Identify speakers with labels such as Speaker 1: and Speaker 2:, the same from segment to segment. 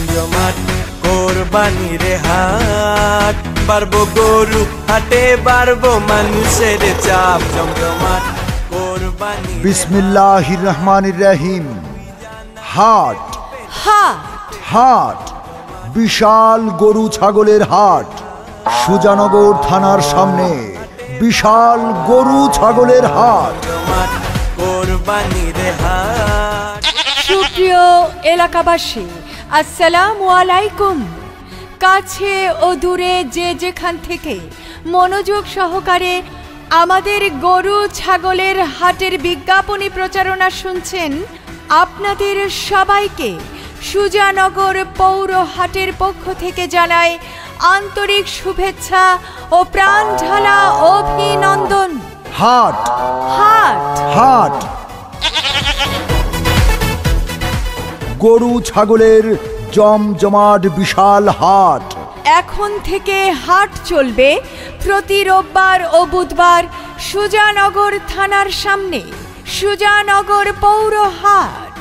Speaker 1: জমজমাট কোরবানির হাট। বাড়বো গরু হাটে বাড়বো মানুষের চাপ। জমজমাট কোরবানি
Speaker 2: বিসমিল্লাহির রহমানির রহিম। হাট।
Speaker 3: হাট।
Speaker 2: হাট। বিশাল গরু ছাগলের হাট। সুজানগর থানার সামনে বিশাল গরু ছাগলের হাট।
Speaker 1: জমাট কোরবানির হাট।
Speaker 3: সুপ্রিয় এলাকাবাসী আসসালামু আলাইকুম। কাছে ও দূরে যে যেখান থেকে মনোযোগ সহকারে আমাদের গরু ছাগলের হাটের বিজ্ঞাপনী প্রচারণা শুনছেন আপনাদের সবাইকে সুজানগর পৌর হাটের পক্ষ থেকে জানায় আন্তরিক শুভেচ্ছা ও প্রাণ ঢালা অভিনন্দন।
Speaker 2: হাট।
Speaker 3: হাট।
Speaker 2: হাট। গরু ছাগলের জমজমাট বিশাল হাট।
Speaker 3: এখন থেকে হাট চলবে প্রতি রোববার ও বুধবার সুজানগর থানার সামনে। সুজানগর পৌর হাট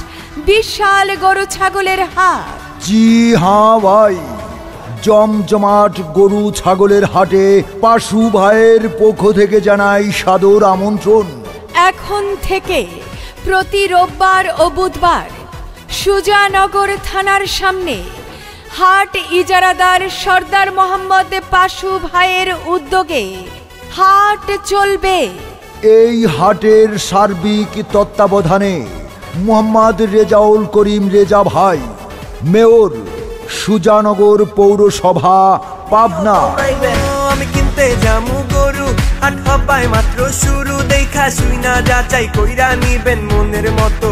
Speaker 3: বিশাল গরু ছাগলের হাট।
Speaker 2: জি হ্যাঁ ভাই জমজমাট গরু ছাগলের হাটে পাশু ভাইয়ের পক্ষ থেকে জানাই সাদর আমন্ত্রণ।
Speaker 3: এখন থেকে প্রতি রোববার ও বুধবার সুজানগর থানার সামনে হাট ইজারাদার সর্দার মোহাম্মদ পাশু ভাইয়ের উদ্যোগে হাট চলবে।
Speaker 2: এই হাটের সার্বিক তত্ত্বাবধানে মোহাম্মদ রেজাউল করিম রেজা ভাই মেয়র সুজানগর পৌরসভা পাবনা।
Speaker 1: আমি কিনতে জামু গরু হাট হবাই মাত্র শুরু দেখা শুই না যাচাই কইরা নিবেন মনের মতো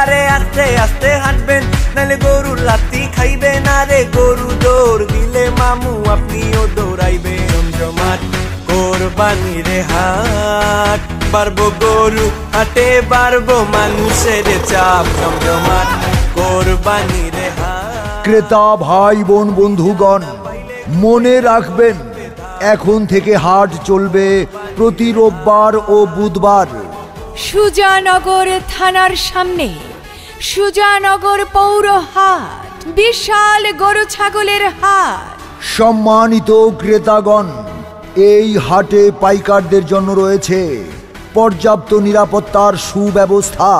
Speaker 1: আরে আস্তে আস্তে হাঁটবেন, নাহলে গরু লাতি খাইবেন। আরে গরু দৌড় দিলে মামু, আপনিও দৌড়াইবেন। জমজমাট রে হাট পারব গরু হাটে পারব মানুষের চাপ। জমজমাট কোরবানির হাট।
Speaker 2: ক্রেতা ভাই বোন বন্ধুগণ, মনে রাখবেন, এখন থেকে হাট চলবে প্রতি রোববার ও বুধবার।
Speaker 3: সুজানগর থানার সামনে সুজানগর পৌর হাট বিশাল গরু ছাগলের হাট।
Speaker 2: সম্মানিত ক্রেতাগণ এই হাটে পাইকারদের জন্য রয়েছে পর্যাপ্ত নিরাপত্তার সুব্যবস্থা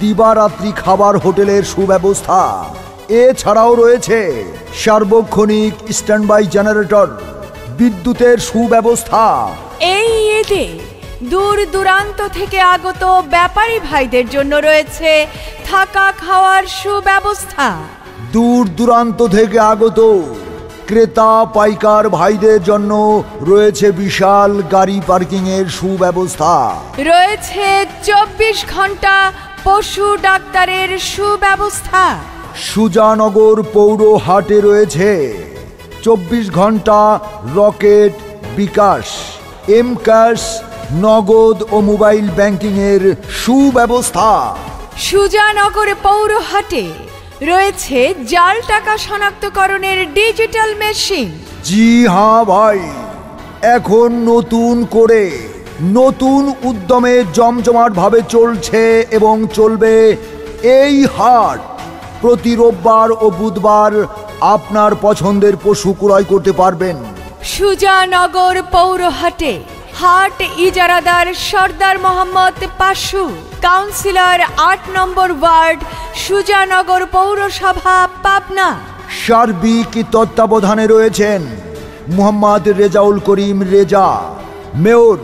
Speaker 2: দিবারাত্রি খাবার হোটেলের সুব্যবস্থা। এছাড়াও রয়েছে সার্বক্ষণিক স্ট্যান্ডবাই জেনারেটর বিদ্যুতের সুব্যবস্থা।
Speaker 3: এই ঈদে দূর দূরান্ত থেকে আগত ব্যাপারী ভাইদের জন্য রয়েছে থাকা খাওয়ার সুব্যবস্থা।
Speaker 2: দূর দূরান্ত থেকে আগত ক্রেতা পাইকার ভাইদের জন্য রয়েছে বিশাল গাড়ি পার্কিংয়ের সুব্যবস্থা।
Speaker 3: রয়েছে চব্বিশ ঘণ্টা পশু ডাক্তারের সুব্যবস্থা।
Speaker 2: সুজানগর পৌর হাটে রয়েছে চব্বিশ ঘণ্টা রকেট বিকাশ এম ক্যাশ নগদ ও মোবাইল ব্যাংকিংয়ের সুব্যবস্থা।
Speaker 3: সুজানগর পৌর হাটে রয়েছে জাল টাকা শনাক্তকরণের ডিজিটাল মেশিন।
Speaker 2: জি হ্যাঁ ভাই এখন নতুন করে নতুন উদ্যমে জমজমাট ভাবে চলছে এবং চলবে এই হাট। প্রতি রোববার ও বুধবার আপনার পছন্দের পশু ক্রয় করতে পারবেন।
Speaker 3: সুজানগর পৌর হাটে হাট ইজারাদার সর্দার মোহাম্মদ পাশু কাউন্সিলর আট নম্বর ওয়ার্ড সুজানগর পৌরসভা পাবনা।
Speaker 2: সার্বিক তত্ত্বাবধানে রয়েছেন মুহাম্মদ রেজাউল করিম রেজা মেয়র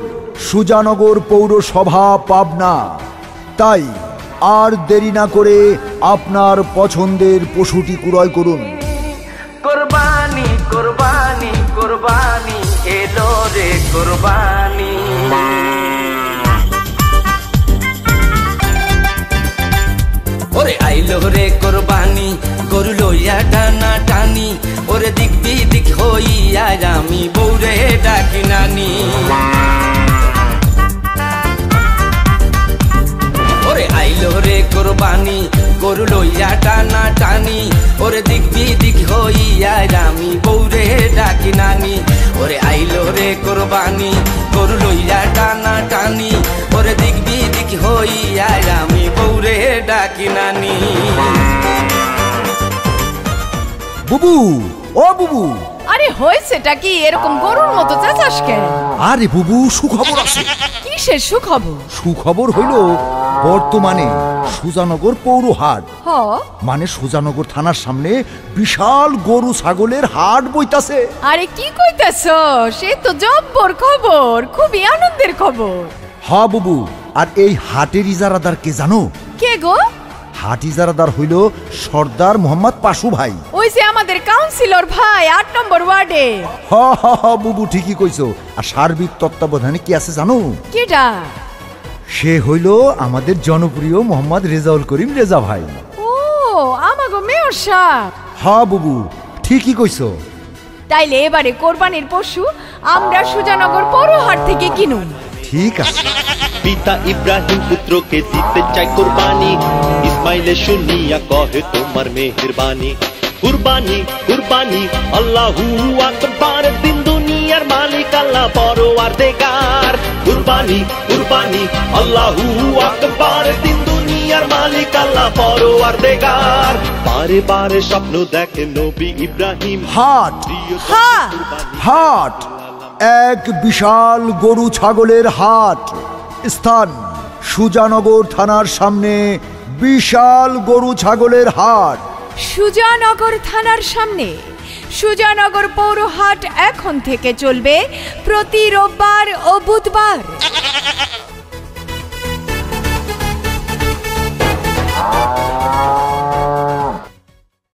Speaker 2: সুজানগর পৌরসভা পাবনা। তাই আর দেরি না করে আপনার পছন্দের পশুটি ক্রয় করুন।
Speaker 4: কোরবানি কোরবানি কোরবানি। এলো রে কোরবানি। ওরে আইলো রে কোরবানি, গরু লইয়া টানা টানি, ওরে দিক দিক হইয়া আমি বৌরে ডাকি নানি। ওরে আইলো রে কোরবানি, গরু লইয়া টানা টানি, ওরে দিক দিক হইয়া আমি বৌরে ডাকি নানি। ওরে আইলো রে কোরবানি, গরু লইয়া টানা টানি, ওরে দিক দিক হইয়া আমি বৌরে ডাকি নানি।
Speaker 2: বুবু, ও বুবু।
Speaker 3: আরে হয়েছেটা কি এরকম গরুর মতো চেঁচাস কেন
Speaker 2: আরে বুবু সুখবর আছে।
Speaker 3: কিসের সুখবর?
Speaker 2: সুখবর হইল বর্তমানে সুজানগর পৌর হাট
Speaker 3: হ।
Speaker 2: মানে সুজানগর থানার সামনে বিশাল গরু ছাগলের হাট বইতাছে।
Speaker 3: আরে কি কইতাছ? সে তো জব্বর খবর খুবই আনন্দের খবর।
Speaker 2: হা বুবু আর এই হাটের ইজারাদার কে জানো?
Speaker 3: কে গো?
Speaker 2: হাট ইজারাদার হইল সর্দার মোহাম্মদ পাশু ভাই।
Speaker 3: যে আমাদের কাউন্সিলর ভাই আট নম্বর ওয়ার্ডে।
Speaker 2: হ হ হ বুবু ঠিকই কইছো। আর সার্বিক তত্ত্বাবধানে কি আছে জানো?
Speaker 3: কেডা
Speaker 2: সে হইল আমাদের জনপ্রিয় মোহাম্মদ রেজাউল করিম রেজা ভাই।
Speaker 3: ও আমাগো মেয়র সাহেব।
Speaker 2: হা বুবু ঠিকই কইছো।
Speaker 3: তাইলে এবারে কোরবানির পশু আমরা সুজানগর পৌরহাট থেকে কিনুন।
Speaker 2: ঠিক আছে।
Speaker 5: পিতা ইব্রাহিম পুত্রকে দিতে চাই কোরবানি। ইসমাইলে শুনিয়া কহে তোমার মেহেরবানি। কুরবানি কুরবানি আল্লাহু আকবার দিন দুনিয়ার মালিক আল্লাহ পরওয়ার দেগার কুরবানি কুরবানি আল্লাহু আকবার দিন দুনিয়ার মালিক আল্লাহ পরওয়ার দেগার বারে বারে স্বপ্ন দেখে নবী ইব্রাহিম।
Speaker 2: হাট হাট এক বিশাল গরু ছাগলের হাট। স্থান সুজানগর থানার সামনে বিশাল গরু ছাগলের হাট।
Speaker 3: সুজানগর থানার সামনে। সুজানগর পৌরহাট এখন থেকে চলবে প্রতি রোববার ও বুধবার।